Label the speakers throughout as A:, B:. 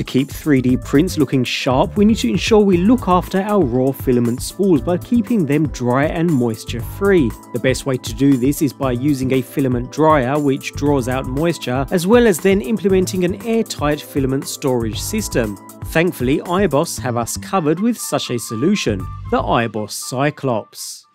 A: To keep 3D prints looking sharp, we need to ensure we look after our raw filament spools by keeping them dry and moisture free. The best way to do this is by using a filament dryer which draws out moisture, as well as then implementing an airtight filament storage system. Thankfully, Eibos have us covered with such a solution, the Eibos Cyclops.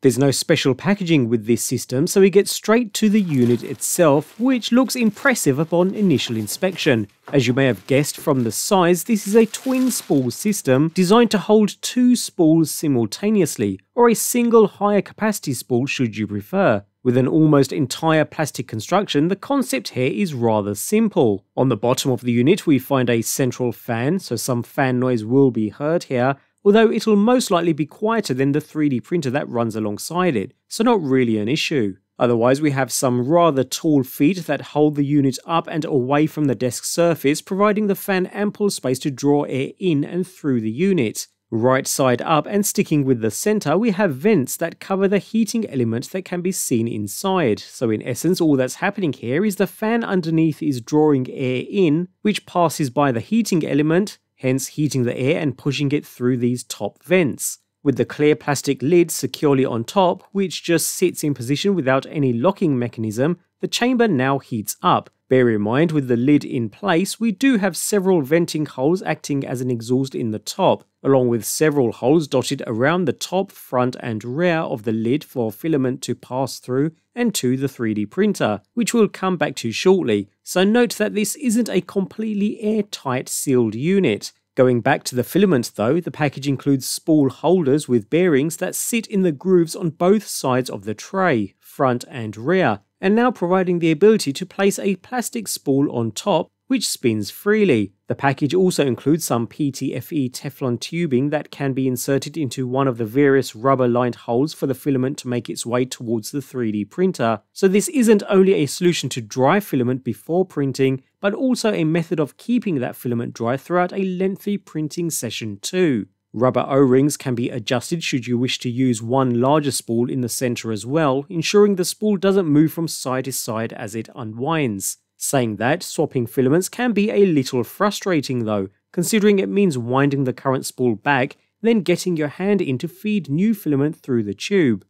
A: There's no special packaging with this system, so we get straight to the unit itself, which looks impressive upon initial inspection. As you may have guessed from the size, this is a twin spool system designed to hold two spools simultaneously, or a single higher capacity spool should you prefer. With an almost entire plastic construction, the concept here is rather simple. On the bottom of the unit, we find a central fan, so some fan noise will be heard here, although it'll most likely be quieter than the 3D printer that runs alongside it, so not really an issue. Otherwise, we have some rather tall feet that hold the unit up and away from the desk surface, providing the fan ample space to draw air in and through the unit. Right side up and sticking with the center, we have vents that cover the heating element that can be seen inside. So in essence, all that's happening here is the fan underneath is drawing air in, which passes by the heating element, hence heating the air and pushing it through these top vents. With the clear plastic lid securely on top, which just sits in position without any locking mechanism, the chamber now heats up. Bear in mind, with the lid in place, we do have several venting holes acting as an exhaust in the top, along with several holes dotted around the top, front and rear of the lid for filament to pass through and to the 3D printer, which we'll come back to shortly. So note that this isn't a completely airtight sealed unit. Going back to the filament though, the package includes spool holders with bearings that sit in the grooves on both sides of the tray, front and rear, and now providing the ability to place a plastic spool on top which spins freely. The package also includes some PTFE Teflon tubing that can be inserted into one of the various rubber lined holes for the filament to make its way towards the 3D printer. So this isn't only a solution to dry filament before printing, but also a method of keeping that filament dry throughout a lengthy printing session too. Rubber O-rings can be adjusted should you wish to use one larger spool in the center as well, ensuring the spool doesn't move from side to side as it unwinds. Saying that, swapping filaments can be a little frustrating though, considering it means winding the current spool back, then getting your hand in to feed new filament through the tube.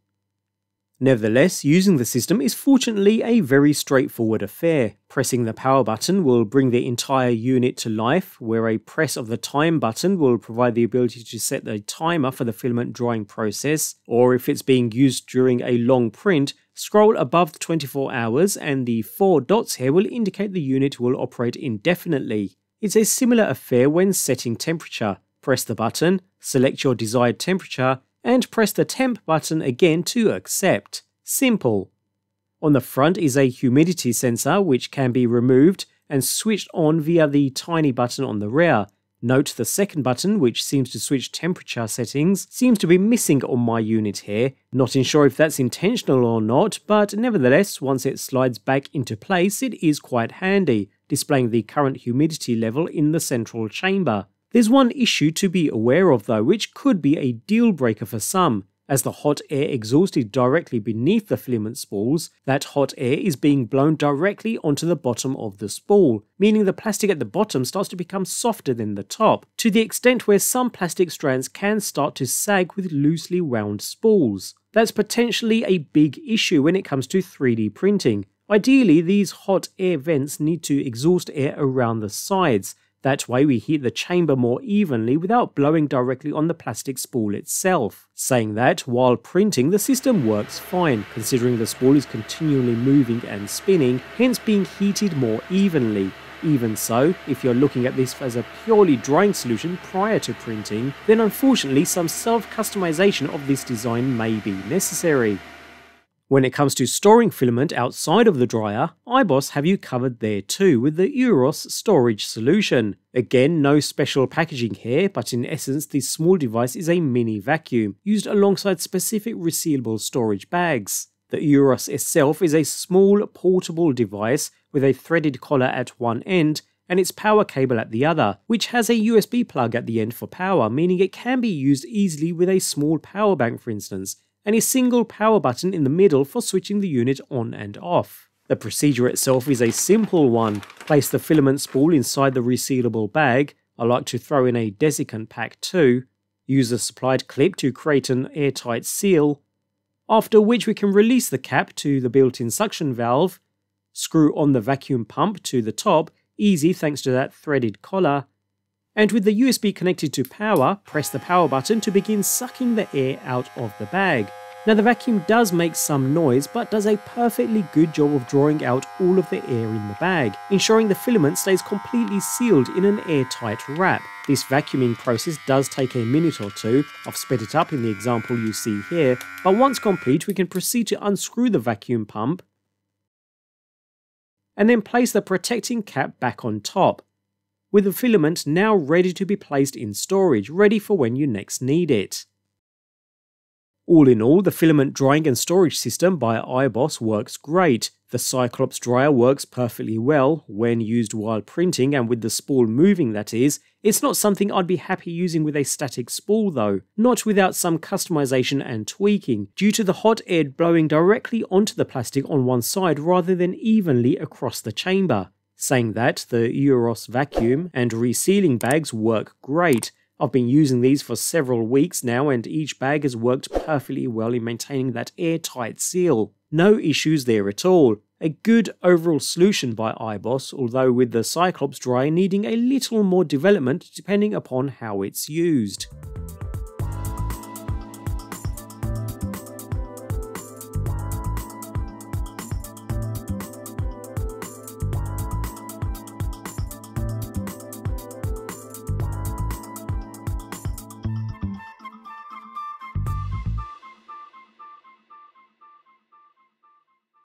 A: Nevertheless, using the system is fortunately a very straightforward affair. Pressing the power button will bring the entire unit to life, where a press of the time button will provide the ability to set the timer for the filament drying process, or if it's being used during a long print, scroll above the 24 hours and the four dots here will indicate the unit will operate indefinitely. It's a similar affair when setting temperature. Press the button, select your desired temperature, and press the temp button again to accept. Simple. On the front is a humidity sensor which can be removed and switched on via the tiny button on the rear. Note the second button, which seems to switch temperature settings, seems to be missing on my unit here. Not sure if that's intentional or not, but nevertheless, once it slides back into place, it is quite handy, displaying the current humidity level in the central chamber. There's one issue to be aware of though, which could be a deal breaker for some. As the hot air exhausted directly beneath the filament spools, that hot air is being blown directly onto the bottom of the spool, meaning the plastic at the bottom starts to become softer than the top, to the extent where some plastic strands can start to sag with loosely wound spools. That's potentially a big issue when it comes to 3D printing. Ideally, these hot air vents need to exhaust air around the sides, that way we heat the chamber more evenly without blowing directly on the plastic spool itself. Saying that, while printing the system works fine, considering the spool is continually moving and spinning, hence being heated more evenly. Even so, if you're looking at this as a purely drying solution prior to printing, then unfortunately some self-customization of this design may be necessary. When it comes to storing filament outside of the dryer, Eibos have you covered there too with the Eurus storage solution. Again, no special packaging here, but in essence this small device is a mini vacuum, used alongside specific resealable storage bags. The Eurus itself is a small portable device with a threaded collar at one end and its power cable at the other, which has a USB plug at the end for power, meaning it can be used easily with a small power bank for instance, and a single power button in the middle for switching the unit on and off. The procedure itself is a simple one. Place the filament spool inside the resealable bag. I like to throw in a desiccant pack too. Use a supplied clip to create an airtight seal, after which we can release the cap to the built-in suction valve, screw on the vacuum pump to the top, easy thanks to that threaded collar, and with the USB connected to power, press the power button to begin sucking the air out of the bag. Now the vacuum does make some noise, but does a perfectly good job of drawing out all of the air in the bag, ensuring the filament stays completely sealed in an airtight wrap. This vacuuming process does take a minute or two, I've sped it up in the example you see here, but once complete we can proceed to unscrew the vacuum pump and then place the protecting cap back on top, with the filament now ready to be placed in storage, ready for when you next need it. All in all, the filament drying and storage system by Eibos works great. The Cyclops dryer works perfectly well when used while printing and with the spool moving that is. It's not something I'd be happy using with a static spool though, not without some customization and tweaking, due to the hot air blowing directly onto the plastic on one side rather than evenly across the chamber. Saying that, the Eurus vacuum and resealing bags work great, I've been using these for several weeks now and each bag has worked perfectly well in maintaining that airtight seal. No issues there at all. A good overall solution by Eibos, although with the Cyclops Dry needing a little more development depending upon how it's used.